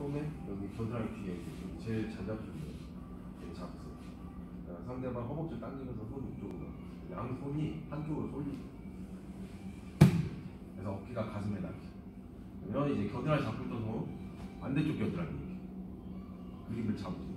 손에 여기 겨드랑이 뒤에 이렇게 제일 잘 잡히는 이렇게. 그러니까 상대방 허벅지 당기면서 손 이쪽으로 양 손이 한쪽으로 쏠리고 그래서 어깨가 가슴에 닿게 그러면 이제 겨드랑이 잡고 있던 손 반대쪽 겨드랑이 그립을 잡으세요.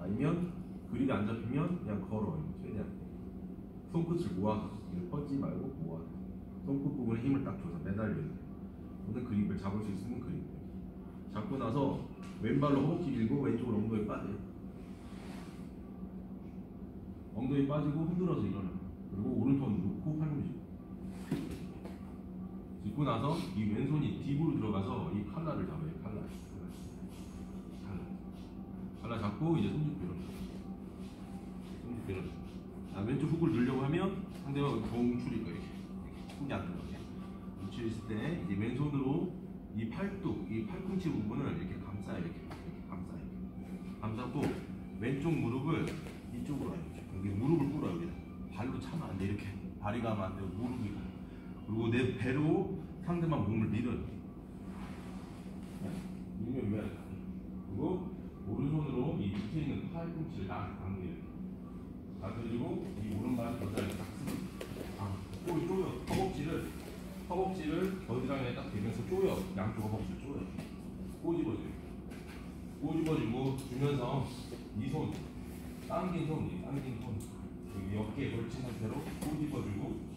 아니면 그립이 안 잡히면 그냥 걸어요. 최대한 손끝을 모아서 뻗지 말고 모아서 손끝 부분에 힘을 딱 줘서 매달려야 돼요. 오늘 그립을 잡을 수 있으면 그립. 잡고 나서 왼발로 허벅지 밀고 왼쪽으로 엉덩이 빠져요. 엉덩이 빠지고 흔들어서 일어나. 그리고 오른손 놓고 팔꿈치. 짚고 나서 이 왼손이 딥으로 들어가서 이 칼라를 잡아요. 칼라. 칼라. 칼라 잡고 이제 손짓 밀어. 손짓 밀어. 자, 왼쪽 훅을 늘려고 하면 상대방 봉출일 거예요. 이렇게. 손이 안. 노출 있을 때 이제 왼손으로 이 팔뚝, 이 팔꿈치 부분을 이렇게 감싸요. 이렇게, 이렇게 감싸요. 이렇게. 감싸고 왼쪽 무릎을 이쪽으로 와요. 여기 무릎을 꿇어요. 여기 발로 차면 안 돼. 이렇게 발이 가면 안 돼요. 무릎이. 그리고 내 배로 상대방 몸을 밀어요. 네. 밀면 가요. 그리고 오른손으로 이 밑에 있는 팔꿈치를 딱 당겨요. 당겨주고 이 오른발 겨드랑이 딱 쓰고 아, 꼬리 쪼여. 허벅지를 허벅지를 겨드랑이에 딱 대면서 쪼여. 양쪽 허벅지를 쪼여. 꼬집어줘요. 꼬집어주고 주면서 이 손, 당긴 손, 이 당긴 손 여기 어깨에 걸친 상태로 꼬집어주고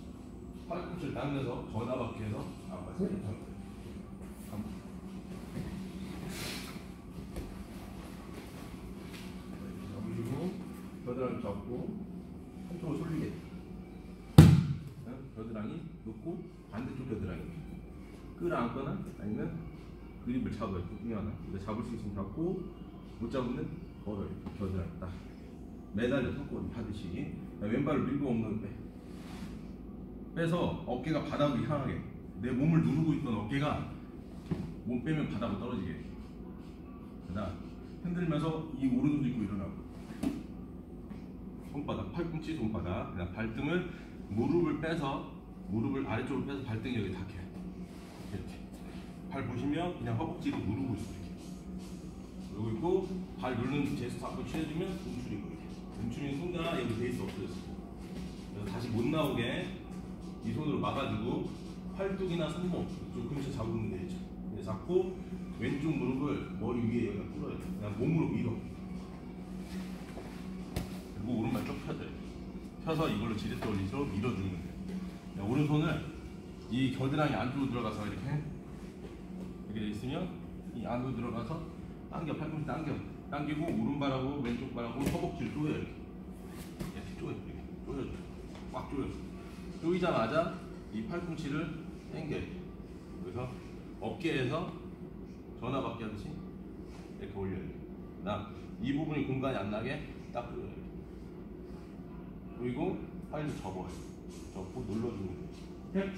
팔꿈치를 당겨서 전화받기 해서 아빠 세게 잡아요. 잡으시고 겨드랑이 잡고 한쪽으로 솔리게 응? 겨드랑이 놓고 반대쪽 겨드랑이 끌어안거나 아니면 그립을 잡아요. 둘 중에 하나. 근데 잡을 수 있으면 잡고 못 잡으면 걸어요. 겨드랑이 딱 매달려 손꼬리 하듯이. 왼발을 밀고 엉덩이 빼. 빼서 어깨가 바닥을 향하게. 내 몸을 누르고 있던 어깨가 몸 빼면 바닥으로 떨어지게. 그다음 흔들면서 이 오른손 들고 일어나고. 손바닥 팔꿈치 손바닥. 그다음 발등을 무릎을 빼서 무릎을 아래쪽으로 빼서 발등이 여기 닿게 발 보시면 그냥 허벅지를 누르고 있어 이렇게. 그러고 있고 발 누르는 제스처 한번 취해주면 움츠리고 이렇게 움츠리는 순간 여기 베이스 없어졌어 그래서 다시 못 나오게 이 손으로 막아주고 팔뚝이나 손목 좀 근처 잡으면 되죠. 네, 잡고 왼쪽 무릎을 머리 위에 여기다 꿇어요. 그냥 몸으로 밀어. 그리고 오른발 쭉 펴줘요. 펴서 이걸로 지렛대 올리죠. 밀어주는 거예요. 네, 오른손을 이 겨드랑이 안쪽으로 들어가서 이렇게 이렇게 돼 있으면 이 안으로 들어가서 당겨 팔꿈치 당겨. 당기고 오른발하고 왼쪽 발하고 허벅지를 조여요 이렇게. 이렇게 조여 이렇게. 조여줘 꽉 조여 조이자마자 이 팔꿈치를 당겨요. 그래서 어깨에서 전화 받기 하듯이 이렇게 올려요. 그다음 이 부분이 공간이 안 나게 딱 조여요 그리고 팔을 접어요. 접고 눌러주는 거예요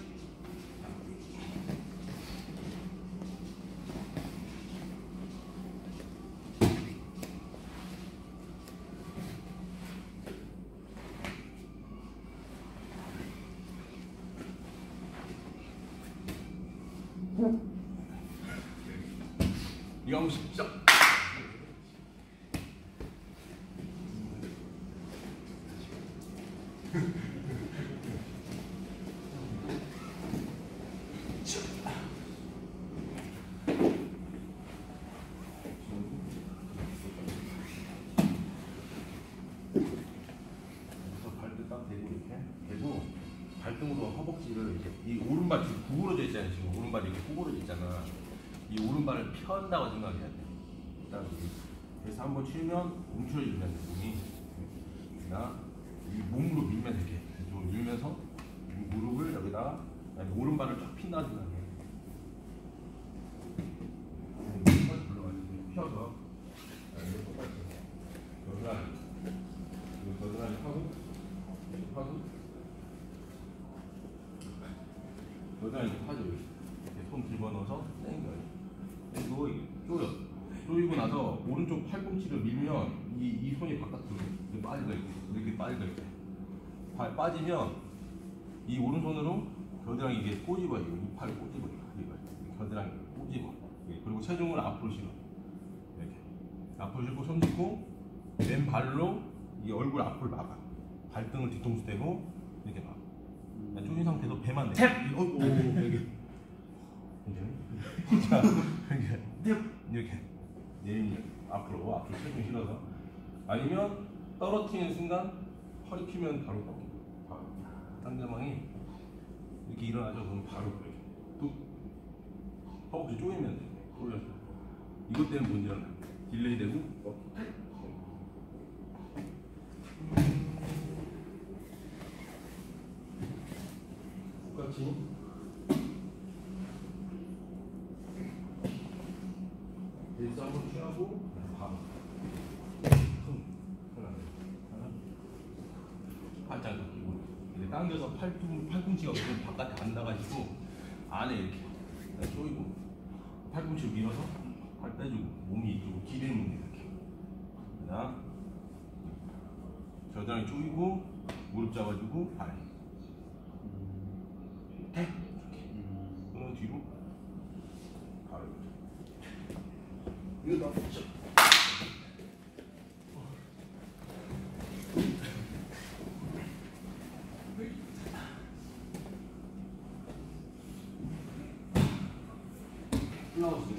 이렇게 대고 발등으로 허벅지를 이렇게 이 오른발 지금 구부러져 있잖아요 지금. 오른발이 이렇게 구부러져 있잖아 이 오른발을 편다고 생각해야 돼 일단. 그래서 한번 치면 움츠러지면 몸이. 나이 몸으로 밀면 이렇게 이쪽으로 밀면서 이 무릎을 여기다가 오른발을 쫙 핀다 생각해 오른발 불러가지고 펴서 그다음에 똑같이 겨드랑이 이거 겨드랑이 하고 이거 하고 겨드랑이 하죠 이렇게 손 집어넣어서 당겨요 그리고 이거 조여 나서 오른쪽 팔꿈치를 밀면 이, 이 손이 바깥으로 이렇게 빠지가 있고 이렇게 빠지가 있고 발 빠지면 이 오른손으로 겨드랑이 이게 꼬집어요 이팔 꼬집어요 이거 겨드랑이 꼬집어 예, 그리고 체중을 앞으로 실어. 이렇게. 앞으로 실고 손 짚고 왼 발로 이 얼굴 앞을 막아. 발등을 뒤통수 대고 이렇게 막. 쪼인 상태에서 배만 내. 탭! 어, 오, 이렇게. 자, 이렇게. 탭! 이렇게. 내리면 앞으로, 앞으로 체중 실어서. 아니면 떨어뜨리는 순간 허리 펴면 바로 꺾여. 바로. 상대방이 이렇게 일어나죠. 그럼 바로. 뚝. 허벅지 조이면 돼. 조여서. 이것 때문에 문제가 나. delay 되고, 어, 똑같이. 일자 한번 취하고, 바로. 손. 하나. 하나. 팔짱 끼고. 이렇게 당겨서 팔꿈, 팔꿈치가 좀 바깥에 안 나가지고, 안에 이렇게. 조이고. 팔꿈치를 밀어서 팔 빼주고 몸이 이쪽으로 기대는 이렇게 그다음 겨드랑이 조이고 무릎 잡아주고 발 태 이렇게 그럼 뒤로 바로 이렇게. 이거 나 플라우스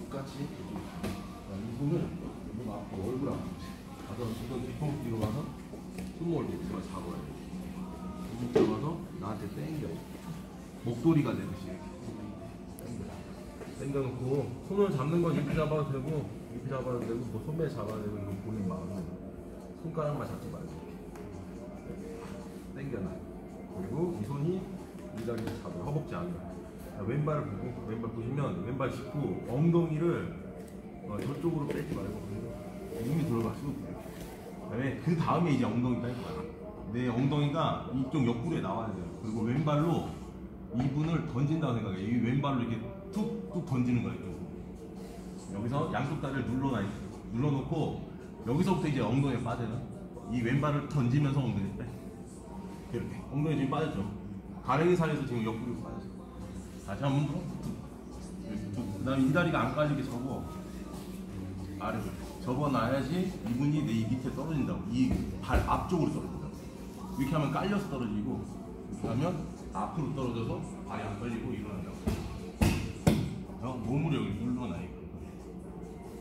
똑같이 자, 이분은 이분 앞으로 얼굴 앞으로 가서 이건 뒤통수 뒤로 가서 손목을 밑으로 잡아야 돼. 손목 잡아서 나한테 당겨. 목도리가 되듯이 당겨놓고 손을 잡는 건 이렇게 잡아도 되고 이렇게 잡아도 되고 뭐 손에 잡아도 되고 이건 본인 마음으로 손가락만 잡지 말고. 당겨놔. 그리고 이 손이 이 다리를 잡아 허벅지 안으로. 자, 왼발을 보고 왼발 보시면 왼발 짚고 엉덩이를 어, 저쪽으로 빼지 말고 몸이 쑥 그다음에 그 이제 엉덩이 뺄 거야. 내 엉덩이가 이쪽 옆구리에 나와야 돼요. 그리고 왼발로 이분을 던진다고 생각해. 이 왼발로 이렇게 툭툭 던지는 거야 이쪽으로. 여기서 양쪽 다리를 눌러놔 눌러놓고 여기서부터 이제 엉덩이에 빠져요. 이 왼발을 던지면서 엉덩이 빼. 이렇게. 엉덩이 지금 빠졌죠 가랭이 살에서 지금 옆구리로 빠졌어 다시 한번 풀어 그 다음에 이 다리가 안 까지게 접어. 아래로. 접어놔야지 이분이 내이 밑에 떨어진다고. 이 발 앞쪽으로 떨어진다고. 이렇게 하면 깔려서 떨어지고 이렇게 하면 앞으로 떨어져서 발이 안 떨리고 일어난다고. 어? 몸으로 여기 눌러놔 이거.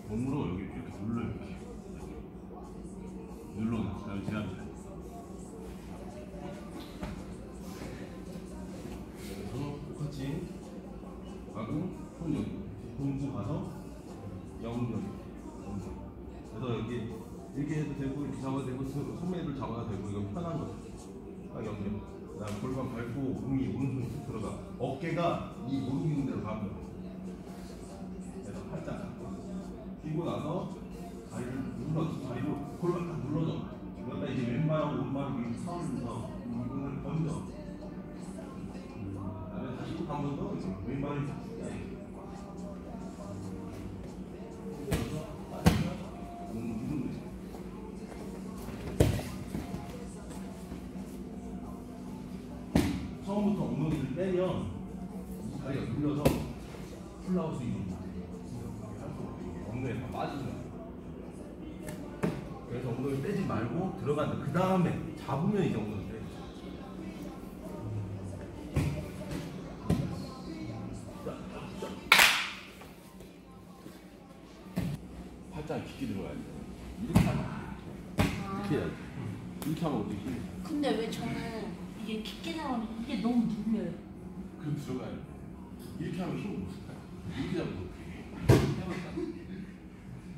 몸으로 여기 이렇게 눌러 이렇게. 눌러놔. 그다음에 제압해 그래서 똑같이 하고 손 여기 가서 영동 그래서 여기 이렇게 해도 되고 이렇게 잡아도 되고 손- 손매를 잡아도 되고 이건 편한 거죠. 딱 연결 그다음 골반 밟고 몸이 오른손이 툭 들어가. 어깨가 이 무릎 있는 데로 가면 돼 그래서 잡고. 뛰고 나서 이 다리가 눌려서 플라우스 이동 엉덩이에 다 빠지는 그래서 엉덩이 빼지 말고 들어간다 그 다음에 잡으면 이제 엉덩이 빼 팔짱이 깊게 들어가야 돼 이렇게 하면. 이렇게 해야지 이렇게 하면 어떻게 해? 근데 왜 저는 이게 깊게 나오면 이게 너무 눌려요. 그럼 들어가야 돼. 이렇게 하면 힘을 못 써. 이렇게 잡으면 어떻게 해?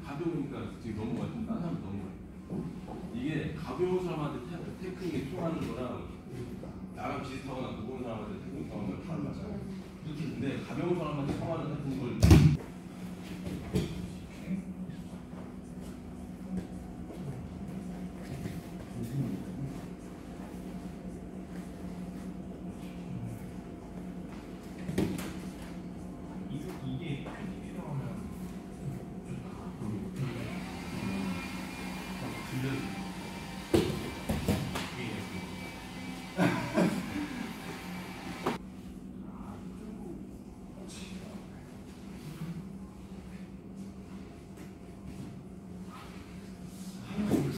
가벼우니까 지금 넘어가. 좀딴 사람 넘어가. 이게 가벼운 사람한테 테, 테크닉이 통하는 거랑 나랑 비슷하거나 무거운 사람한테 테크닉 통하는 건 다른 거잖아. 근데 가벼운 사람한테 통하는 테크닉을